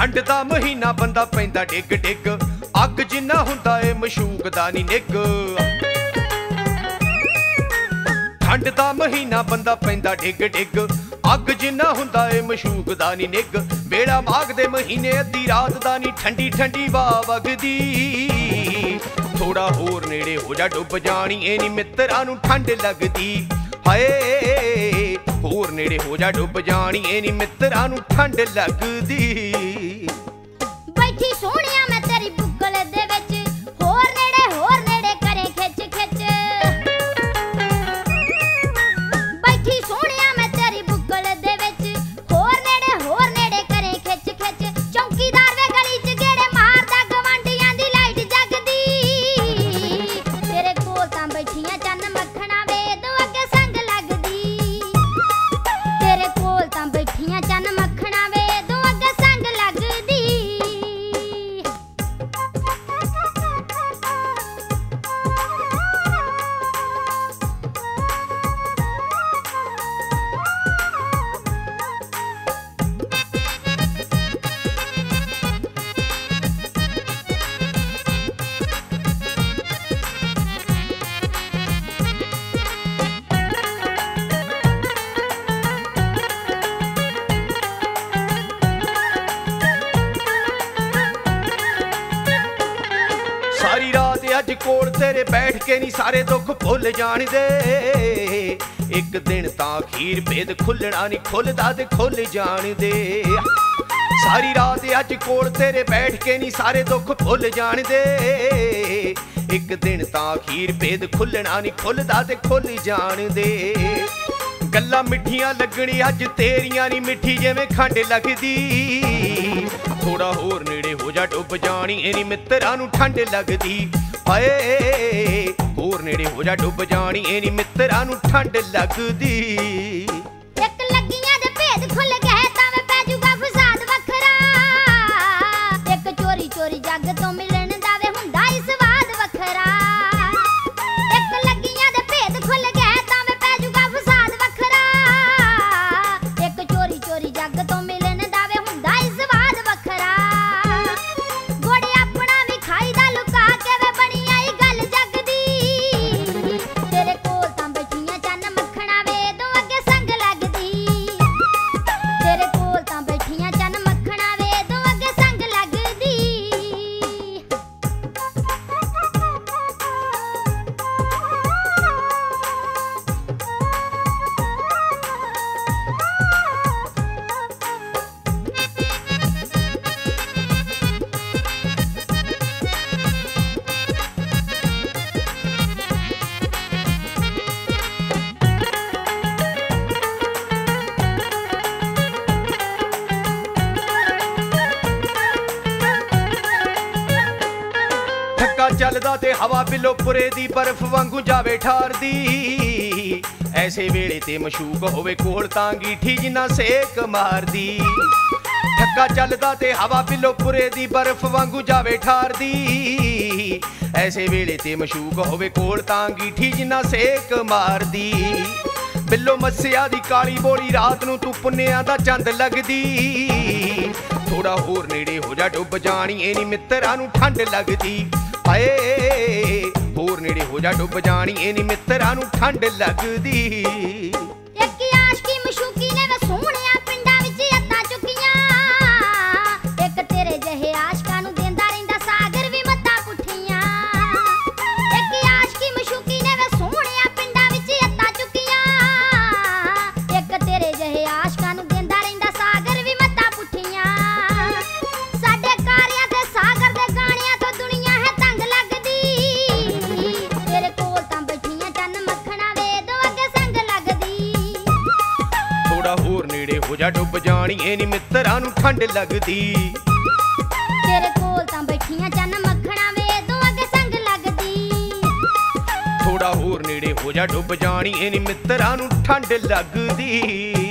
ਠੰਡ ਦਾ ਮਹੀਨਾ ਬੰਦਾ ਪੈਂਦਾ ਡਿੱਗ ਡਿੱਗ। ਅੱਗ ਜਿੰਨਾ ਹੁੰਦਾ ਏ ਮਸ਼ੂਕ ਦਾ ਨੀ ਨਿੱਗ ਠੰਡ ਦਾ ਮਹੀਨਾ ਬੰਦਾ ਪੈਂਦਾ ਡਿੱਗ ਡਿੱਗ। ਅੱਗ ਜਿੰਨਾ ਹੁੰਦਾ ਏ ਮਸ਼ੂਕ ਦਾ ਨੀ ਨਿੱਗ ਵੇੜਾ ਮਾਗ ਦੇ ਮਹੀਨੇ ਅੱਧੀ ਰਾਤ ਦਾ ਨੀ ਠੰਡੀ ਠੰਡੀ ਵਾ ਵਗਦੀ। ਥੋੜਾ ਹੋਰ ਨੇੜੇ ਹੋ ਜਾ ਡੁੱਬ ਜਾਣੀ ਏ ਨੀ ਮਿੱਤਰਾਂ ਨੂੰ ਠੰਡ ਲੱਗਦੀ। ਹਾਏ ਹੋਰ ਹੋ ਜਾ ਡੁੱਬ ਜਾਣੀ ਏ ਨੀ ਮਿੱਤਰਾਂ ਨੂੰ ਠੰਡ ਲੱਗਦੀ। ਅੱਜ ਕੋਲ ਤੇਰੇ ਬੈਠ ਕੇ ਨਹੀਂ ਸਾਰੇ ਦੁੱਖ ਭੁੱਲ ਜਾਣਦੇ। ਇੱਕ ਦਿਨ ਤਾਂ ਖੀਰ ਭੇਦ ਖੁੱਲਣਾ ਨਹੀਂ ਖੁੱਲਦਾ ਤੇ ਖੁੱਲ ਜਾਣਦੇ। ਸਾਰੀ ਰਾਤ ਅੱਜ ਕੋਲ ਤੇਰੇ ਬੈਠ ਕੇ ਨਹੀਂ ਸਾਰੇ ਦੁੱਖ ਭੁੱਲ ਜਾਣਦੇ। ਇੱਕ ਦਿਨ ਤਾਂ ਖੀਰ ਭੇਦ ਖੁੱਲਣਾ ਨਹੀਂ ਖੁੱਲਦਾ ਤੇ ਖੁੱਲ ਜਾਣਦੇ। ਗੱਲਾਂ ਮਿੱਠੀਆਂ ਲੱਗਣੀ ਅੱਜ ਤੇਰੀਆਂ ਨਹੀਂ ਮਿੱਠੀ ਜਿਵੇਂ ਖੰਡ ਲੱਗਦੀ। ਥੋੜਾ ਹੋਰ ਨੇੜੇ ਹੋ ਜਾ ਡੁੱਬ ਜਾਣੀ, ਇਹ ਨਹੀਂ ਮਿੱਤਰਾਂ ਨੂੰ ਠੰਡ ਲੱਗਦੀ। ਹਾਏ ਹੋਰ ਨੇੜੇ ਹੋ ਜਾ ਡੁੱਬ ਜਾਣੀ ਇਹ ਨੀ ਮਿੱਤਰਾਂ ਨੂੰ ਠੰਡ ਲੱਗਦੀ। ਚੱਲਦਾ ਤੇ ਹਵਾ ਬਿੱਲੋ ਪੁਰੇ ਦੀ, ਬਰਫ਼ ਵਾਂਗੂ ਜਾਵੇ ਠਾਰਦੀ। ਐਸੇ ਵੇਲੇ ਤੇ ਮਸ਼ੂਕ ਹੋਵੇ ਕੋਲ ਤਾਂ ਗੀਠੀ ਜਿੰਨਾ ਸੇਕ ਮਾਰਦੀ। ਠੱਕਾ ਚੱਲਦਾ ਤੇ ਹਵਾ ਬਿੱਲੋ ਦੀ, ਬਰਫ਼ ਵਾਂਗੂ ਜਾਵੇ ਠਾਰਦੀ। ਐਸੇ ਵੇਲੇ ਤੇ ਮਸ਼ੂਕ ਹੋਵੇ ਕੋਲ ਤਾਂ ਗੀਠੀ ਜਿੰਨਾ ਸੇਕ ਮਾਰਦੀ। ਬਿੱਲੋ ਮੱਸਿਆ ਦੀ ਕਾਲੀ ਬੋਲੀ ਰਾਤ ਨੂੰ ਤੂੰ ਪੁੰਨਿਆਂ ਦਾ ਚੰਦ ਲੱਗਦੀ। ਥੋੜਾ ਹੋਰ ਨੇੜੇ ਹੋ ਜਾ ਡੁੱਬ ਜਾਣੀ, ਇਹ ਨਹੀਂ ਮਿੱਤਰਾਂ ਨੂੰ ਠੰਡ ਲੱਗਦੀ। ਹਾਏ ਹੋਰ ਨੇੜੇ ਹੋ ਜਾ ਡੁੱਬ ਜਾਣੀ ਇਹ ਨੀ ਮਿੱਤਰਾਂ ਨੂੰ ਠੰਡ ਲੱਗਦੀ। ਜਾ ਡੁੱਬ ਜਾਣੀ ਇਹ ਨਹੀਂ ਮਿੱਤਰਾਂ ਨੂੰ ਠੰਡ ਲੱਗਦੀ। ਤੇਰੇ ਕੋਲ ਤਾਂ ਬੈਠੀਆਂ ਚੰਨ ਮੱਖਣਾ ਵੇ ਦੋ ਅੱਗੇ ਸੰਗ ਲੱਗਦੀ। ਥੋੜਾ ਹੋਰ ਨੇੜੇ ਹੋ ਜਾ ਡੁੱਬ ਜਾਣੀ ਇਹ ਨਹੀਂ ਮਿੱਤਰਾਂ ਨੂੰ ਠੰਡ ਲੱਗਦੀ।